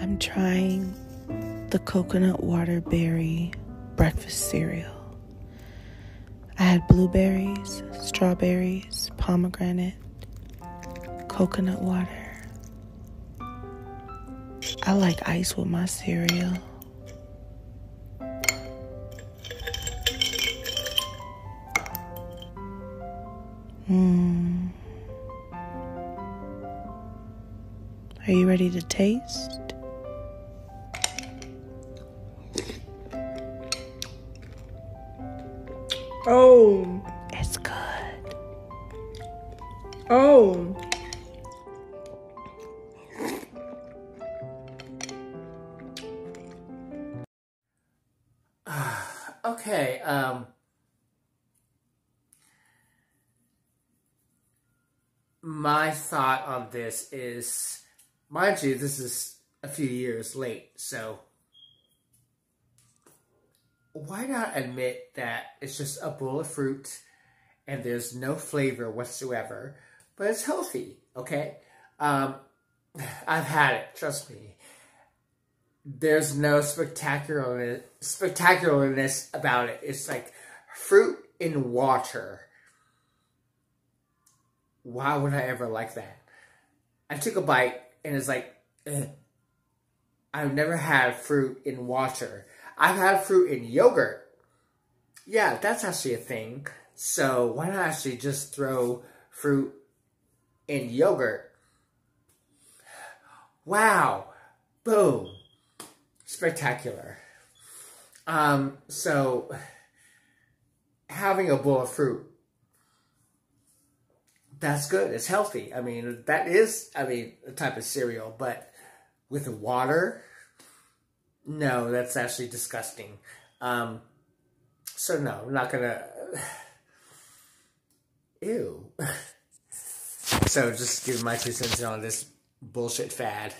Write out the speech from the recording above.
I'm trying the coconut water berry breakfast cereal. I had blueberries, strawberries, pomegranate, coconut water. I like ice with my cereal. Hmm. Are you ready to taste? Oh, It's good. oh. Okay, um my thought on this is mind you, this is a few years late, so why not admit that it's just a bowl of fruit and there's no flavor whatsoever, but it's healthy, okay? Um I've had it, trust me. There's no spectacular spectacularness about it. It's like fruit in water. Why would I ever like that? I took a bite and it's like, ugh. I've never had fruit in water. I've had fruit in yogurt. Yeah, that's actually a thing. So why not actually just throw fruit in yogurt? Wow. Boom. Spectacular. Um, so having a bowl of fruit that's good. It's healthy. I mean, that is, I mean, a type of cereal, but with water, no, that's actually disgusting. Um, so no, I'm not gonna. Ew. so just give my two cents on this bullshit fad.